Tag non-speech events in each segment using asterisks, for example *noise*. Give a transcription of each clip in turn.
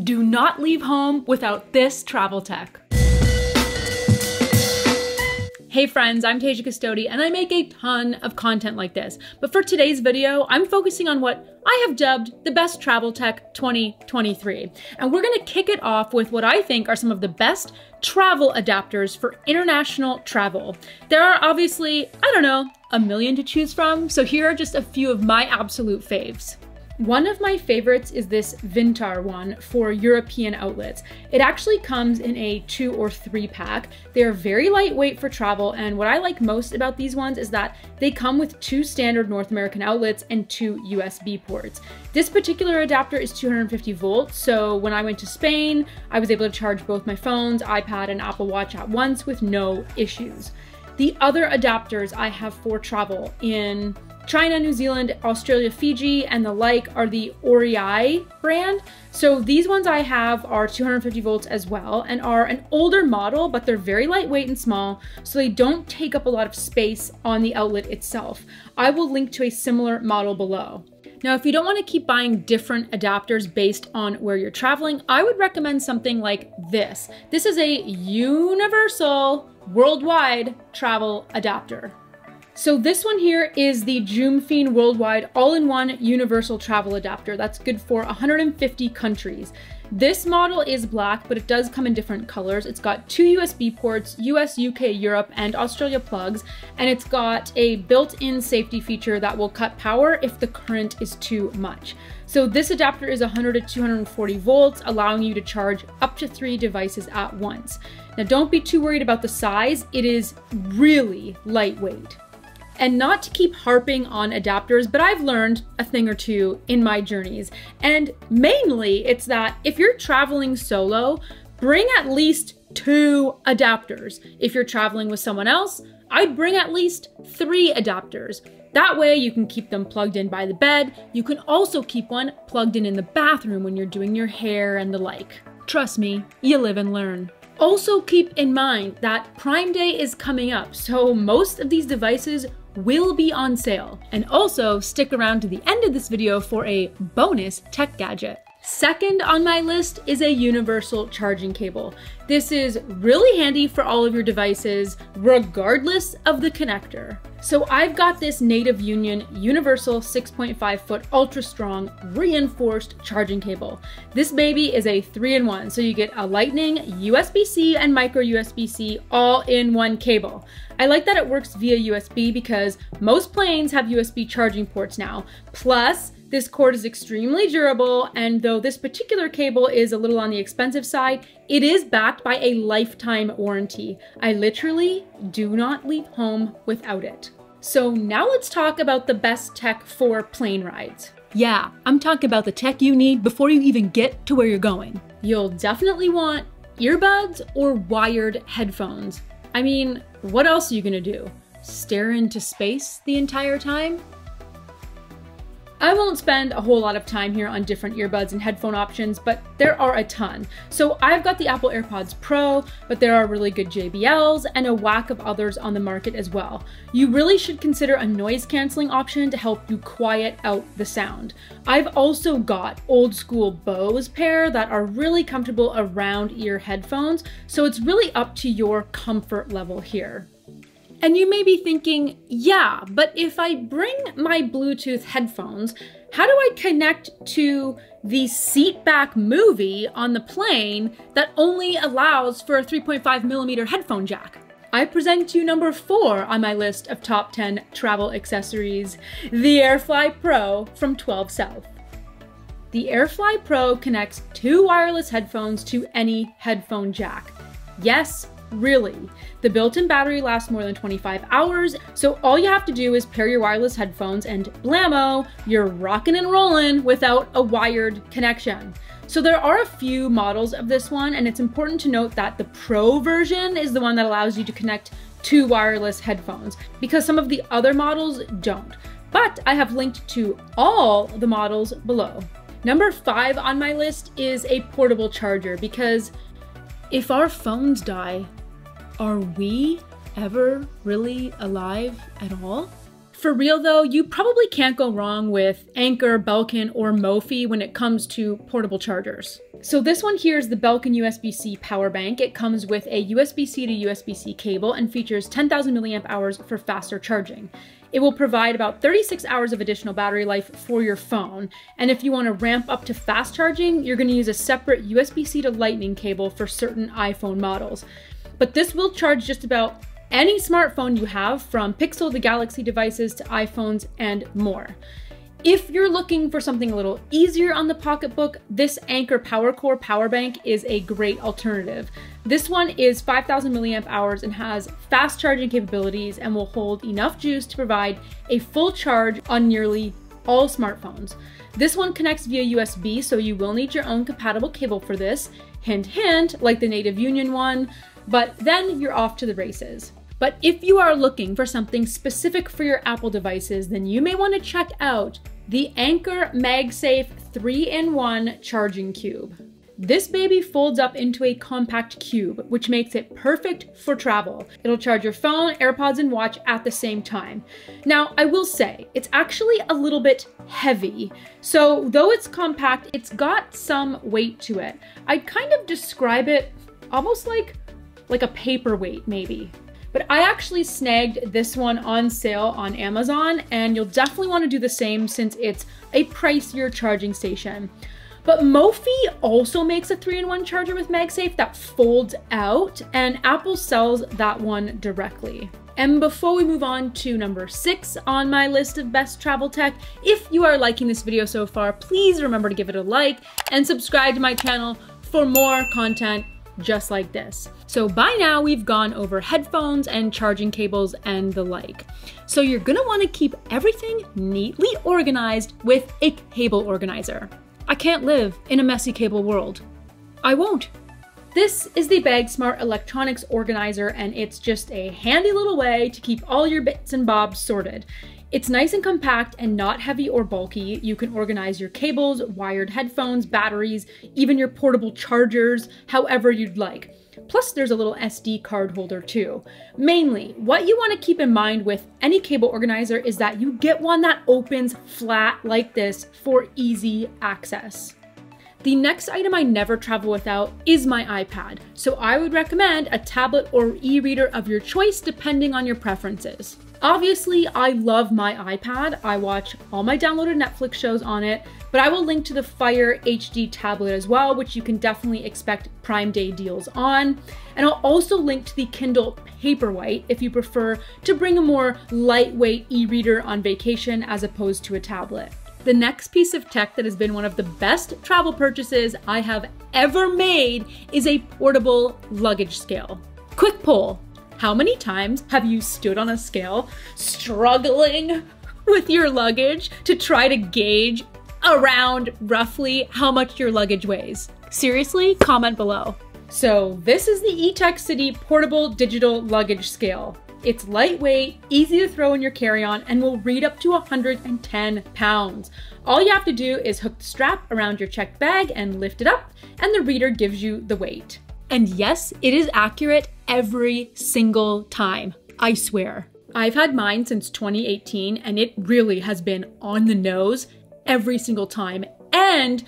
Do not leave home without this travel tech. Hey friends, I'm Tasia Custode and I make a ton of content like this. But for today's video, I'm focusing on what I have dubbed the best travel tech 2023. And we're gonna kick it off with what I think are some of the best travel adapters for international travel. There are obviously, I don't know, a million to choose from, so here are just a few of my absolute faves. One of my favorites is this Vintar one for European outlets. It actually comes in a two or three pack. They are very lightweight for travel, and what I like most about these ones is that they come with two standard North American outlets and two USB ports. This particular adapter is 250 volts, so when I went to Spain, I was able to charge both my phones, iPad, and Apple Watch at once with no issues. The other adapters I have for travel in China, New Zealand, Australia, Fiji, and the like are the Orei brand. So these ones I have are 250 volts as well and are an older model, but they're very lightweight and small, so they don't take up a lot of space on the outlet itself. I will link to a similar model below. Now, if you don't want to keep buying different adapters based on where you're traveling, I would recommend something like this. This is a universal worldwide travel adapter. So this one here is the Joomfine Worldwide All-in-One Universal Travel Adapter. That's good for 150 countries. This model is black, but it does come in different colors. It's got two USB ports, US, UK, Europe, and Australia plugs, and it's got a built-in safety feature that will cut power if the current is too much. So this adapter is 100 to 240 volts, allowing you to charge up to three devices at once. Now don't be too worried about the size, it is really lightweight. And not to keep harping on adapters, but I've learned a thing or two in my journeys. And mainly it's that if you're traveling solo, bring at least two adapters. If you're traveling with someone else, I'd bring at least three adapters. That way you can keep them plugged in by the bed. You can also keep one plugged in in the bathroom when you're doing your hair and the like. Trust me, you live and learn. Also keep in mind that Prime Day is coming up, so most of these devices will be on sale. And also stick around to the end of this video for a bonus tech gadget. Second on my list is a universal charging cable. This is really handy for all of your devices, regardless of the connector. So I've got this Native Union universal 6.5 foot ultra strong reinforced charging cable. This baby is a three in one, so you get a lightning, USB-C, and micro USB-C all in one cable. I like that it works via USB because most planes have USB charging ports now. Plus, this cord is extremely durable, and though this particular cable is a little on the expensive side, it is backed by a lifetime warranty. I literally do not leave home without it. So now let's talk about the best tech for plane rides. Yeah, I'm talking about the tech you need before you even get to where you're going. You'll definitely want earbuds or wired headphones. I mean, what else are you gonna do? Stare into space the entire time? I won't spend a whole lot of time here on different earbuds and headphone options, but there are a ton. So I've got the Apple AirPods Pro, but there are really good JBLs and a whack of others on the market as well. You really should consider a noise canceling option to help you quiet out the sound. I've also got old school Bose pair that are really comfortable around ear headphones, so it's really up to your comfort level here. And you may be thinking, yeah, but if I bring my Bluetooth headphones, how do I connect to the seatback movie on the plane that only allows for a 3.5 millimeter headphone jack? I present you number four on my list of top 10 travel accessories, the AirFly Pro from 12 South. The AirFly Pro connects two wireless headphones to any headphone jack. Yes, Really. The built-in battery lasts more than 25 hours, so all you have to do is pair your wireless headphones and blammo, you're rocking and rolling without a wired connection. So there are a few models of this one, and it's important to note that the Pro version is the one that allows you to connect two wireless headphones, because some of the other models don't. But I have linked to all the models below. Number five on my list is a portable charger, because if our phones die, are we ever really alive at all? For real though, you probably can't go wrong with Anker, Belkin, or Mophie when it comes to portable chargers. So this one here is the Belkin USB-C power bank. It comes with a USB-C to USB-C cable and features 10,000 milliamp hours for faster charging. It will provide about 36 hours of additional battery life for your phone. And if you want to ramp up to fast charging, you're going to use a separate USB-C to lightning cable for certain iPhone models. But this will charge just about any smartphone you have from Pixel to Galaxy devices to iPhones and more. If you're looking for something a little easier on the pocketbook, this Anker PowerCore power bank is a great alternative. This one is 5,000 milliamp hours and has fast charging capabilities and will hold enough juice to provide a full charge on nearly all smartphones. This one connects via USB, so you will need your own compatible cable for this. Hint, hint, like the Native Union one, but then you're off to the races. But if you are looking for something specific for your Apple devices, then you may want to check out the Anker MagSafe 3-in-1 charging cube. This baby folds up into a compact cube, which makes it perfect for travel. It'll charge your phone, AirPods, and watch at the same time. Now, I will say, it's actually a little bit heavy. So though it's compact, it's got some weight to it. I'd kind of describe it almost like, like a paperweight, maybe. But I actually snagged this one on sale on Amazon and you'll definitely want to do the same since it's a pricier charging station. But Mophie also makes a 3-in-1 charger with MagSafe that folds out and Apple sells that one directly. And before we move on to number six on my list of best travel tech, if you are liking this video so far, please remember to give it a like and subscribe to my channel for more content just like this. So by now we've gone over headphones and charging cables and the like. So you're gonna wanna keep everything neatly organized with a cable organizer. I can't live in a messy cable world. I won't. This is the BagSmart Electronics Organizer and it's just a handy little way to keep all your bits and bobs sorted. It's nice and compact and not heavy or bulky. You can organize your cables, wired headphones, batteries, even your portable chargers, however you'd like. Plus, there's a little SD card holder too. Mainly, what you want to keep in mind with any cable organizer is that you get one that opens flat like this for easy access. The next item I never travel without is my iPad, so I would recommend a tablet or e-reader of your choice depending on your preferences. Obviously, I love my iPad. I watch all my downloaded Netflix shows on it, but I will link to the Fire HD tablet as well, which you can definitely expect Prime Day deals on. And I'll also link to the Kindle Paperwhite if you prefer to bring a more lightweight e-reader on vacation as opposed to a tablet. The next piece of tech that has been one of the best travel purchases I have ever made is a portable luggage scale. Quick poll, how many times have you stood on a scale struggling with your luggage to try to gauge around roughly how much your luggage weighs? Seriously, comment below. So this is the Etekcity portable digital luggage scale. It's lightweight, easy to throw in your carry-on, and will read up to 110 pounds. All you have to do is hook the strap around your checked bag and lift it up, and the reader gives you the weight. And yes, it is accurate every single time. I swear. I've had mine since 2018 and it really has been on the nose every single time. And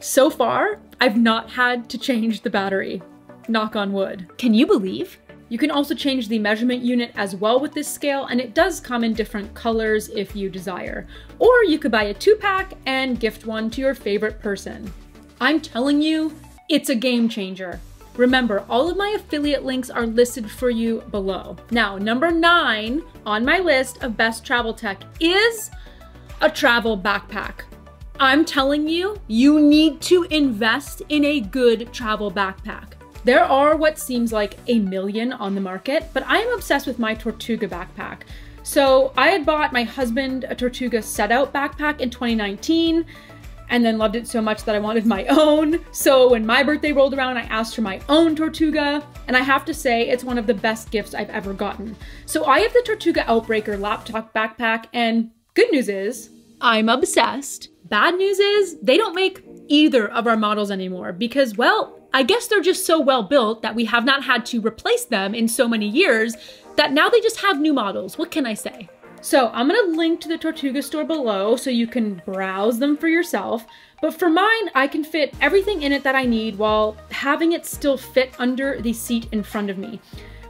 so far, I've not had to change the battery. Knock on wood. Can you believe? You can also change the measurement unit as well with this scale, and it does come in different colors if you desire. Or you could buy a two pack and gift one to your favorite person. I'm telling you, it's a game changer. Remember, all of my affiliate links are listed for you below. Now, number nine on my list of best travel tech is a travel backpack. I'm telling you, you need to invest in a good travel backpack. There are what seems like a million on the market, but I am obsessed with my Tortuga backpack. So I had bought my husband a Tortuga Setout backpack in 2019 and then loved it so much that I wanted my own. So when my birthday rolled around, I asked for my own Tortuga, and I have to say it's one of the best gifts I've ever gotten. So I have the Tortuga Outbreaker laptop backpack, and good news is, I'm obsessed. Bad news is, they don't make either of our models anymore because, well, I guess they're just so well built that we have not had to replace them in so many years that now they just have new models. What can I say? So I'm gonna link to the Tortuga store below so you can browse them for yourself. But for mine, I can fit everything in it that I need while having it still fit under the seat in front of me.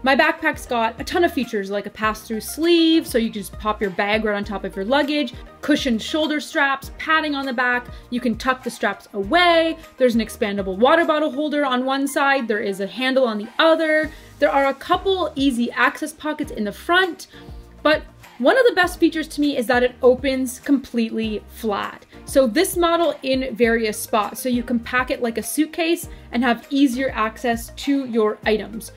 My backpack's got a ton of features like a pass-through sleeve, so you can just pop your bag right on top of your luggage, cushioned shoulder straps, padding on the back, you can tuck the straps away, there's an expandable water bottle holder on one side, there is a handle on the other, there are a couple easy access pockets in the front, but one of the best features to me is that it opens completely flat. So this model in various spots, so you can pack it like a suitcase and have easier access to your items.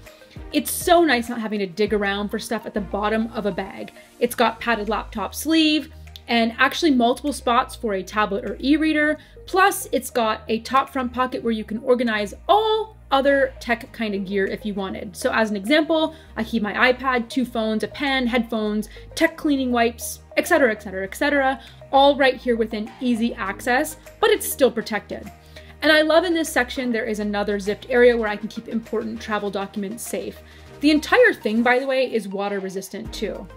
It's so nice not having to dig around for stuff at the bottom of a bag. It's got padded laptop sleeve and actually multiple spots for a tablet or e-reader. Plus it's got a top front pocket where you can organize all other tech kind of gear if you wanted. So as an example, I keep my iPad, two phones, a pen, headphones, tech cleaning wipes, etc, etc, etc, all right here within easy access, but it's still protected. And I love in this section, there is another zipped area where I can keep important travel documents safe. The entire thing, by the way, is water resistant too.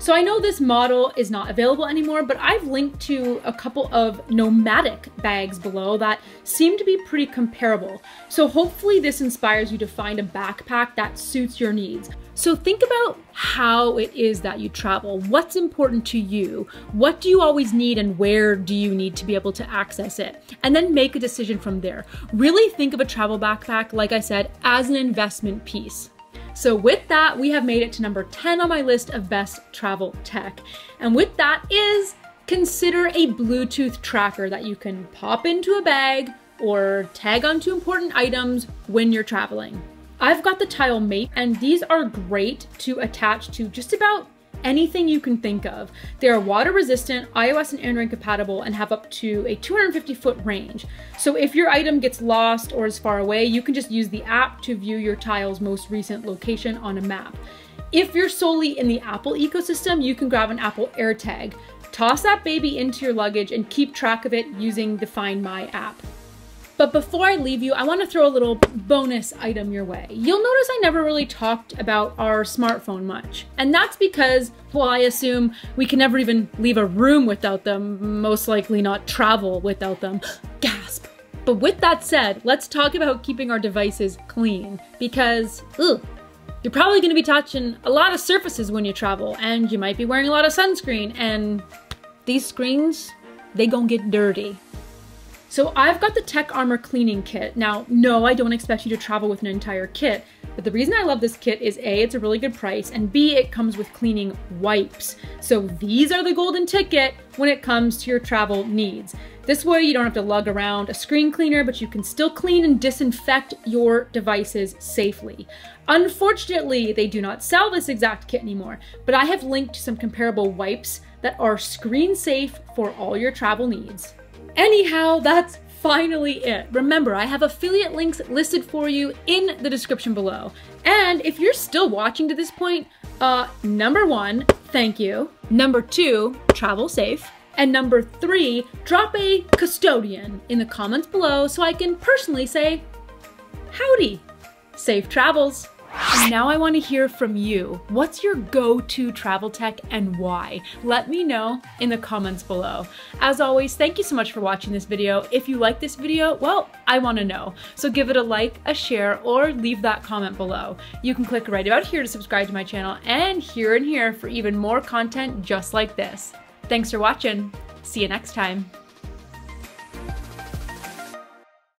So I know this model is not available anymore, but I've linked to a couple of Nomatic bags below that seem to be pretty comparable. So hopefully this inspires you to find a backpack that suits your needs. So think about how it is that you travel. What's important to you? What do you always need and where do you need to be able to access it? And then make a decision from there. Really think of a travel backpack, like I said, as an investment piece. So with that, we have made it to number 10 on my list of best travel tech. And with that is consider a Bluetooth tracker that you can pop into a bag or tag onto important items when you're traveling. I've got the Tile Mate and these are great to attach to just about anything you can think of. They are water resistant, iOS and Android compatible, and have up to a 250 foot range. So if your item gets lost or is far away, you can just use the app to view your tile's most recent location on a map. If you're solely in the Apple ecosystem, you can grab an Apple AirTag. Toss that baby into your luggage and keep track of it using the Find My app. But before I leave you, I want to throw a little bonus item your way. You'll notice I never really talked about our smartphone much. And that's because, well, I assume we can never even leave a room without them, most likely not travel without them. *gasps* Gasp. But with that said, let's talk about keeping our devices clean because, ugh, you're probably going to be touching a lot of surfaces when you travel, and you might be wearing a lot of sunscreen, and these screens, they gonna get dirty. So I've got the Tech Armor cleaning kit. Now, no, I don't expect you to travel with an entire kit, but the reason I love this kit is A, it's a really good price, and B, it comes with cleaning wipes. So these are the golden ticket when it comes to your travel needs. This way you don't have to lug around a screen cleaner, but you can still clean and disinfect your devices safely. Unfortunately, they do not sell this exact kit anymore, but I have linked some comparable wipes that are screen safe for all your travel needs. Anyhow, that's finally it. Remember, I have affiliate links listed for you in the description below. And if you're still watching to this point, uh, number one, thank you. Number two, travel safe. And number three, drop a custodian in the comments below so I can personally say, howdy, safe travels. Now I want to hear from you. What's your go-to travel tech and why? Let me know in the comments below. As always, thank you so much for watching this video. If you like this video, well, I want to know. So give it a like, a share, or leave that comment below. You can click right about here to subscribe to my channel and here and here for even more content just like this. Thanks for watching. See you next time.